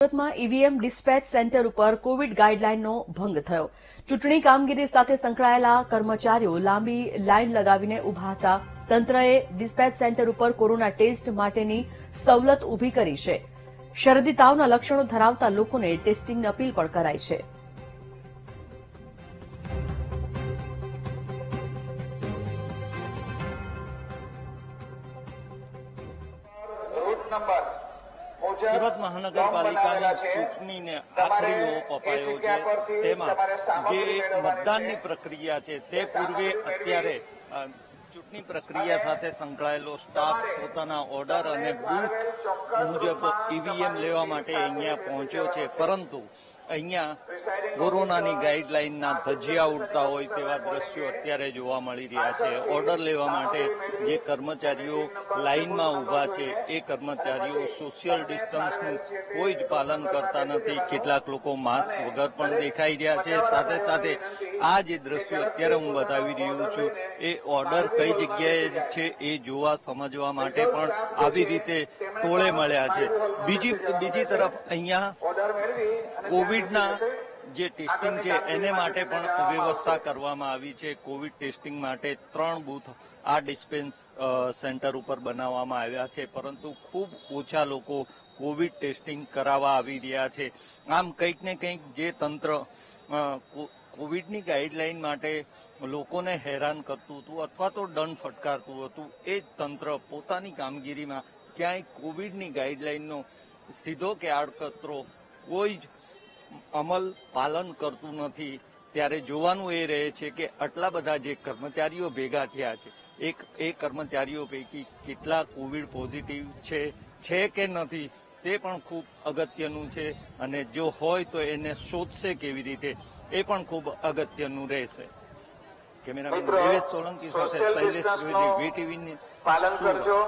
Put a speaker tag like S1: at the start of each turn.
S1: સુરતમાં EVM dispatch centre ઉપર covid ગાઈડલાઈનનો ભંગ થયો. ચૂંટણી કામગીરી સાથે સંકળાયેલા કર્મચારીઓ લાંબી લાઈન લગાવીને ઊભા હતા. તંત્રએ ડિસ્પેચ સેન્ટર ઉપર કોરોના ટેસ્ટ માટેની સવલત ઊભી કરી છે. શરદી તાવના લક્ષણો ધરાવતા લોકોને ટેસ્ટિંગની અપીલ પણ કરાઈ છે.
S2: નંબર
S3: સુરત મહાનગરપાલિકાની ચૂંટણીને આખરી ઓપ અપાયો છે. તેમાં જે મતદાનની પ્રક્રિયા છે તે પૂર્વે અત્યારે ચૂંટણી પ્રક્રિયા સાથે સંકળાયેલો સ્ટાફ પોતાના ઓર્ડર અને બૂથ મુજબ ઈવીએમ લેવા માટે અહીંયા પહોંચ્યો છે. પરંતુ અહીંયા કોરોનાની ગાઈડલાઈનના ધજિયા ઉડતા હોય તેવા દ્રશ્યો અત્યારે જોવા મળી રહ્યા છે. ઓર્ડર લેવા માટે જે કર્મચારીઓ લાઈનમાં ઊભા છે, એ કર્મચારીઓ સોશિયલ ડિસ્ટન્સનું કોઈ જ પાલન કરતા નથી. કેટલાક લોકો માસ્ક વગર પણ દેખાઈ રહ્યા છે. સાથે સાથે આ જે દ્રશ્યો અત્યારે હું બતાવી રહ્યો છું, એ ઓર્ડર કઈ જગ્યાએ છે એ જોવા, સમજવા માટે પણ આવી રીતે ટોળે મળ્યા છે. બીજી બીજી તરફ અહીંયા કોવિડના જે ટેસ્ટિંગ છે, એને માટે પણ વ્યવસ્થા કરવામાં આવી છે. કોવિડ ટેસ્ટિંગ માટે ત્રણ બૂથ આ ડિસ્પેન્સ સેન્ટર ઉપર બનાવવામાં આવ્યા છે. પરંતુ ખૂબ ઓછા લોકો કોવિડ ટેસ્ટિંગ કરાવવા આવી રહ્યા છે. આમ કંઈક ને કંઈક જે તંત્ર કોવિડની ગાઈડલાઈન માટે લોકોને હેરાન કરતું હતું અથવા તો દંડ ફટકારતું હતું, એ તંત્ર પોતાની કામગીરીમાં ક્યાંય કોવિડની ગાઈડલાઈનનો સીધો કે આડકતરો કોઈ જ અમલ પાલન કરતું નથી. ત્યારે જોવાનું એ રહે છે કે આટલા બધા જે કર્મચારીઓ ભેગા થયા છે, એક, એ કર્મચારીઓ પૈકી કેટલા કોવિડ પોઝિટિવ છે છે કે નથી તે પણ ખૂબ અગત્યનું છે અને જો હોય તો એને શોધશે કેવી રીતે એ પણ ખૂબ અગત્યનું રહેશે. કેમેરામેન દેવેશ સોલંકી સાથે શૈલેષ ત્રિવેદી વીટીવી
S2: પાલન કરજો.